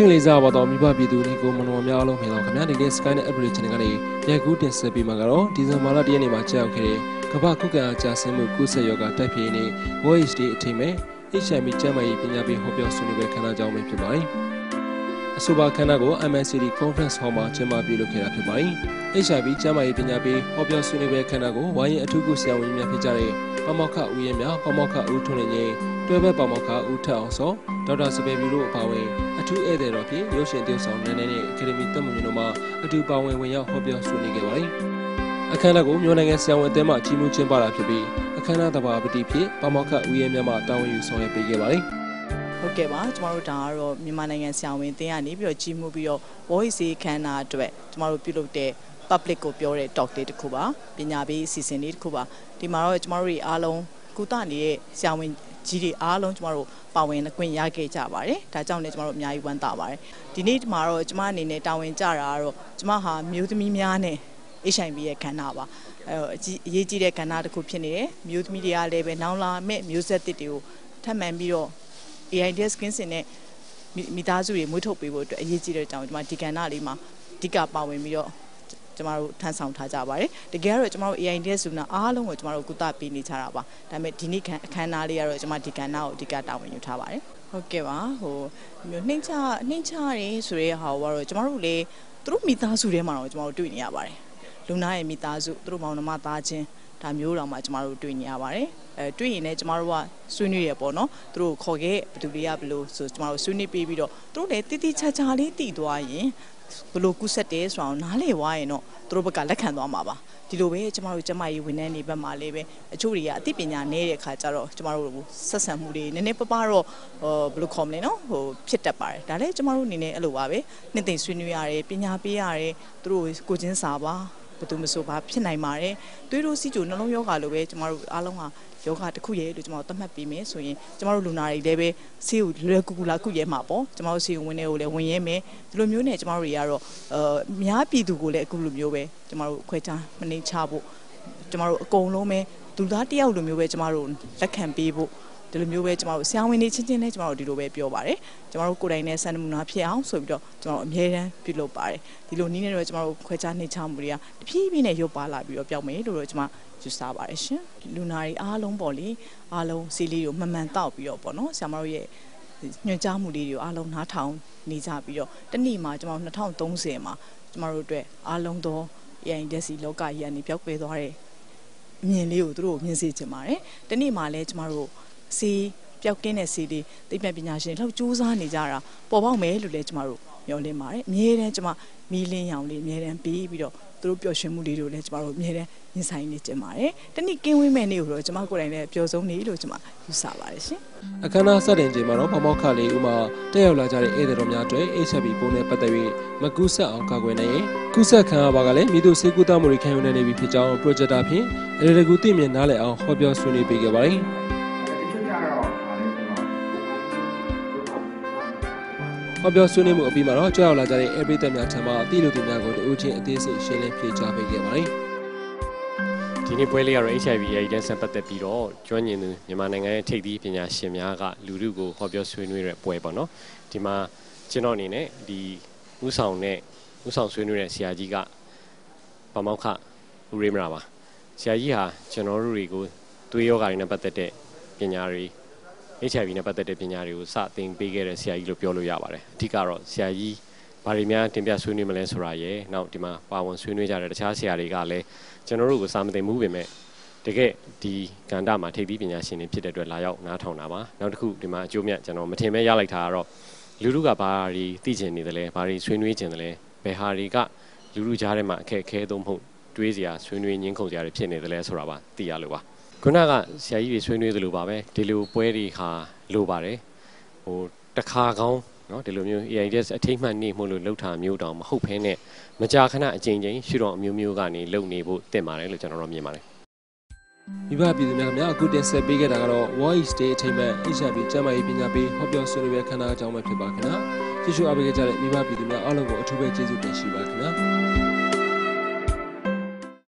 ချင်းလေးစားပါတော့မိဘပြည်သူတွေကိုမတော်များအားလုံးခင်ဗျာခင်ဗျာဒီနေ့ Sky နဲ့ Average Channel ကနေရိုက်ကူးတင်ဆက်ပေးမှာကတော့ဒီဇင်ဘာလ၁ရက်နေ့မှာကြာရောက်ခဲ့တဲ့ကမ္ဘာကုကံအားကြာဆင်းမှုကုသရောဂါတိုက်ဖျက်ရေးနေ့ Voice Day အထိမ်းမဲ့ HIV ကျန်းမာရေးပညာပေးဟောပြောဆွေးနွေးပွဲခမ်းနားကြောင်းပဲဖြစ်ပါတယ်အဆိုပါခမ်းနားကို MNCD Conference Hall မှာကျင်းပပြုလုပ်ခဲ့တာဖြစ်ပါတယ် HIV ကျန်းမာရေးပညာပေးဟောပြောဆွေးနွေးပွဲခမ်းနားကိုဝိုင်းရင်အထူးကုဆရာဝန်ကြီးများဖြစ်ကြတဲ့ပမောက္ခဦးရဲမြပမောက္ခဦးထွန်းလင်းကြီး တွဲဘက်ပမောက္ခဦးထက်အောင်စောဒေါက်တာစပယ်ဘီတို့အပါအဝင်အထူးဧည့်သည်တော်ဖြင့်ရုပ်ရှင်တရုပ်ဆောင်နန်းနဲ့အကယ်ဒမီတက်မွန်တို့မှအတူပါဝင်ဝင်ရောက်ဟောပြောဆွေးနွေးခဲ့ပါတယ်အခမ်းအနားကိုမြို့နိုင်ငံဆရာဝန်အသင်းမှကြီးမှုကျင်းပတာဖြစ်ပြီးအခမ်းအနားတဘာပတိဖြစ်ပမောက္ခဦးရဲမြမှတာဝန်ယူဆောင်ရွက်ပေးခဲ့ပါတယ်ဟုတ်ကဲ့ပါကျမတို့ဒါကတော့မြန်မာနိုင်ငံဆရာဝန်တင်းကနေပြီးတော့ကြီးမှုပြီးတော့ voice ခန်းနာအတွက်ကျမတို့ပြုလုပ်တဲ့ public ကိုပြောတဲ့ talk လေးတစ်ခုပါပညာပေးအစီအစဉ်လေးတစ်ခုပါဒီမှာတော့ကျမတို့တွေအားလုံးကုသနေတဲ့ဆရာဝန် ကြီးတွေအားလုံးကျမတို့ပါဝင်ခွင့်ရခဲ့ကြပါတယ်ဒါကြောင့်လည်းကျမတို့အများကြီးဝမ်းသာပါတယ်ဒီနေ့ဒီမှာတော့ကျမအနေနဲ့တာဝန်ကြတာကတော့ကျမဟာမျိုးသမီးများနဲ့ HIV ရဲ့ခန္ဓာပါအဲတော့အကြီးအရေးကြီးတဲ့ခန္ဓာတစ်ခုဖြစ်နေတယ်မျိုးသမီးတွေကလည်းပဲနောင်လာမဲ့မျိုးဆက်တစ်တွေကိုထပ်မံပြီးတော့ AIDS skin စင်နဲ့မိသားစုတွေမွေးထုတ်ပေးဖို့အတွက်အရေးကြီးတဲ့အကြောင်းကျွန်မဒီကဏ္ဍလေးမှာအဓိကပါဝင်ပြီးတော့ ကျမတို့ထမ်းဆောင်ထားကြပါတယ်တကယ်တော့ကျမတို့ AIDS ဆိုနာအားလုံးကိုကျမတို့ကုသပေးနေကြတာပါဒါပေမဲ့ဒီနေ့အခမ်းအနားလေးကတော့ကျမဒီကဏ္ဍကိုအဓိကတာဝန်ယူထားပါတယ်ဟုတ်ကဲ့ပါဟိုမျိုးနှိမ့်ချနှိမ့်ချရဲဆိုရဲဟာကတော့ကျမတို့လေသူတို့မိသားစုထဲမှာတော့ကျမတို့တွေ့နေရပါတယ်လူနာရဲ့မိသားစုသူတို့မောင်နှမသားချင်းဒါမျိုးတော့မှကျမတို့တွေ့နေရပါတယ်အဲတွေ့ရင်လည်းကျမတို့ကဆွေးနွေးရပေါ့နော်သူတို့ခေါ်ခဲ့ဘယ်သူတွေကဘယ်လိုဆိုကျမတို့ဆွေးနွေးပြီးပြီးတော့သူတို့လည်းတိတိကျကျလေးတည်သွားရင် ဘယ်လိုကုဆက်တယ်ဆိုအောင်နားလည်သွားရင်တော့သူတို့ဘက်ကလက်ခံသွားမှာပါဒီလိုပဲကျမတို့ကျမကြီးဝန်ထမ်းတွေဘက်မှာလည်းပဲအချို့တွေကအသိပညာနည်းတဲ့အခါကျတော့ကျမတို့ဆက်ဆံမှုတွေနည်းနည်းပပတော့ဟိုဘယ်လိုခေါ်မလဲနော်ဟိုဖြစ်တတ်ပါတယ်ဒါလည်းကျမတို့အနေနဲ့အဲ့လိုပါပဲနှစ်သိမ့်ဆွေးနွေးရတယ်ပညာပေးရတယ်သူတို့ကိုချင်းစာပါ ဘယ်သူမဆိုဘာဖြစ်နိုင်ပါတယ်သွေးတို့စီကြိုနှလုံးယောဂါလိုပဲကျမတို့အားလုံးဟာယောဂတစ်ခုရဲ့လို့ကျမတို့သတ်မှတ်ပြီးမယ်ဆိုရင်ကျမတို့လူနာတွေလည်းပဲဆေးကိုလွယ်ကူကူလာကုရဲမှာပေါ့ကျမတို့ဆေးကိုဝင်နေကိုလည်းဝင်ရဲမယ်ဒီလိုမျိုးနဲ့ကျမတို့တွေကတော့အများပြည်သူကိုလည်းအခုလိုမျိုးပဲကျမတို့ခွဲခြားမနှိမ်ချဖို့ကျမတို့အကုန်လုံးပဲလူသားတယောက်လိုမျိုးပဲကျမတို့လက်ခံပေးဖို့ ဒီလိုမျိုးပဲကျမတို့ဆရာဝန်တွေချင်းချင်းနဲ့ကျမတို့ဒီလိုပဲပြောပါတယ်ကျမတို့ကိုယ်တိုင်နဲ့စံနမူနာဖြစ်အောင်ဆိုပြီးတော့ကျမတို့အမြဲတမ်းပြုလုပ်ပါတယ်ဒီလိုနည်းနဲ့တော့ကျမတို့ခွဲခြားနှိမ့်ချမှုတွေကတဖြည်းဖြည်းနဲ့ရုပ်ပါလာပြီးတော့ပြောင်းမယ်လို့တော့ကျမယူဆပါတယ်ရှင်လူနာတွေအားလုံးပေါ့လေအားလုံးစီးလေးကိုမှန်မှန်တောက်ပြီးတော့ပေါ့နော်ဆရာမတို့ရဲ့ညွှန်ကြားမှုလေးတွေကိုအားလုံးနားထောင်နေကြပြီးတော့တနေ့မှာကျမတို့2030မှာကျမတို့အတွက်အားလုံးသော AIDS လောကကြီးကနေပြောက်ကွယ်သွားတဲ့အမြင်လေးကိုသူတို့မြင်စေချင်ပါတယ်တနေ့မှာလဲကျမတို့ စီပျောက်ကင်းတဲ့စီတွေသိပ္ပံပညာရှင်လောက်စူးစမ်းနေကြတာပေါ်ပေါက်မယ်လို့လည်းကျမတို့မျှော်လင့်ပါတယ်အမြဲတမ်းကျမမီးလင်းရောင်လေးအမြဲတမ်းပြီးပြီးတော့သူတို့ပျော်ရွှင်မှုလေးတွေကိုလည်းကျမတို့အမြဲတမ်းရင်ဆိုင်နေကြပါတယ်တနည်းကင်းဝေးမဲ့နေ့ကိုတော့ကျမကိုယ်တိုင်လည်းပျော်ဆုံးနေလို့ကျမယူဆပါတယ်ရှင်အခမ်းအနားစတင်ချိန်မှာတော့ပမောက္ခလေးဦးမှာတက်ရောက်လာကြတဲ့ဧည့်သည်တော်များအတွက် HIV ပိုးနဲ့ပတ်သက်ပြီးမကူးဆက်အောင်ကာကွယ်နိုင်ရင်ကူးဆက်ခံရပါကလည်းမိသူစေကူတမှုတွေခံယူနိုင်နေပြီဖြစ်ကြောင်း projector ဖြင့်အရေတကူသိမြင်နားလည်အောင်ဟောပြောဆွေးနွေးပေးခဲ့ပါတယ် ဟောပြောဆွေးနွေးမှုအပြီးမှာတော့ကြောက်ရောက်လာကြတဲ့ဧည့်ပရိသတ်များထံမှအသည့်လူသူများကိုတဦးချင်းအသေးစိတ်ရှင်းလင်းဖြေကြားပေးခဲ့ပါတယ်ဒီနေ့ပွဲလေးကတော့ HIV AIDS နဲ့ဆက်ပတ်သက်ပြီးတော့ကျွမ်းကျင်သူမြန်မာနိုင်ငံရဲ့ထိပ်သီးပညာရှင်များကလူလူကိုဟောပြောဆွေးနွေးတဲ့ပွဲပေါ့နော်ဒီမှာကျွန်တော်အနေနဲ့ဒီဥဆောင်နဲ့ဥဆောင်ဆွေးနွေးတဲ့ဆရာကြီးကပမောက္ခဦးရေမရာပါဆရာကြီးဟာကျွန်တော်တို့တွေကိုသွေးယောဂါတွေနဲ့ပတ်သက်တဲ့ပညာတွေ HIV နဲ့ပတ်သက်တဲ့ပညာတွေကိုစတင်ပေးခဲ့တဲ့ဆရာကြီးလို့ပြောလို့ရပါတယ်အဓိကတော့ဆရာကြီးဘာတွေများတင်ပြဆွေးနွေးမလဲဆိုတာရယ်နောက်ဒီမှာပါဝင်ဆွေးနွေးကြတဲ့တခြားဆရာတွေကလည်းကျွန်တော်တို့ကိုစာမသိမှုပဲမဲ့တကယ်ဒီကန္တာမှာထိပ်သီးပညာရှင်တွေဖြစ်တဲ့အတွက်လာရောက်နားထောင်တာပါနောက်တစ်ခုဒီမှာအကျိုးမြတ်ကျွန်တော်မထင်မဲ့ရလိုက်တာကတော့လူလူကဘာတွေသိကျင်နေတယ်လဲဘာတွေဆွေးနွေးကျင်တယ်လဲဘယ်ဟာတွေကလူလူကြားထဲမှာအခက်အခဲသုံးမဟုတ်တွေးစရာဆွေးနွေးငင်းခုန်စရာတွေဖြစ်နေတယ်လဲဆိုတာပါသိရလို့ပါ ခုနကဆရာကြီးတွေဆွေးနွေးသလိုပါပဲဒီလိုပွဲတွေဟာလိုပါတယ်ဟိုတခါကောင်းနော်ဒီလိုမျိုး AIDS အထိတ်မှန်နေမှုလို့လောက်တာမျိုးတောင်မဟုတ်ဖ ೇನೆ မကြာခဏအချိန်ချင်းရှုတော်အမျိုးမျိုးကနေလုံနေဖို့တင့်ပါတယ်လို့ကျွန်တော်တို့မြင်ပါတယ်မိဘပြည်သူများများအခုတင်ဆက်ပေးခဲ့တာကတော့ Voice Day အထိတ်မှန် HIV ကျန်းမာရေးပညာပေးဟောပြောဆွေးနွေးပွဲခန်းအကြောင်းပဲဖြစ်ပါခင်ဗျာကျေးဇူးအပ်ပေးကြတဲ့မိဘပြည်သူများအားလုံးကိုအထူးပဲကျေးဇူးတင်ရှိပါခင်ဗျာ